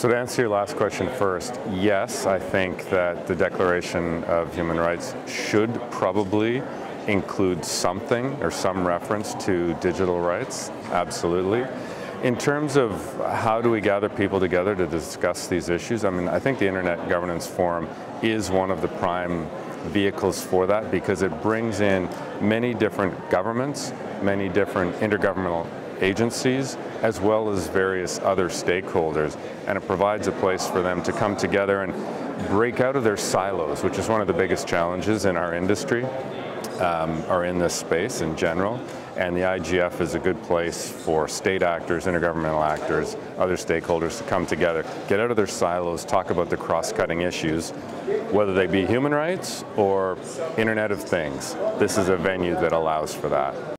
So to answer your last question first, yes, I think that the Declaration of Human Rights should probably include something or some reference to digital rights, absolutely. In terms of how do we gather people together to discuss these issues, I mean, I think the Internet Governance Forum is one of the prime vehicles for that because it brings in many different governments, many different intergovernmental agencies as well as various other stakeholders and it provides a place for them to come together and break out of their silos which is one of the biggest challenges in our industry um, or in this space in general and the IGF is a good place for state actors, intergovernmental actors, other stakeholders to come together, get out of their silos, talk about the cross-cutting issues, whether they be human rights or Internet of Things. This is a venue that allows for that.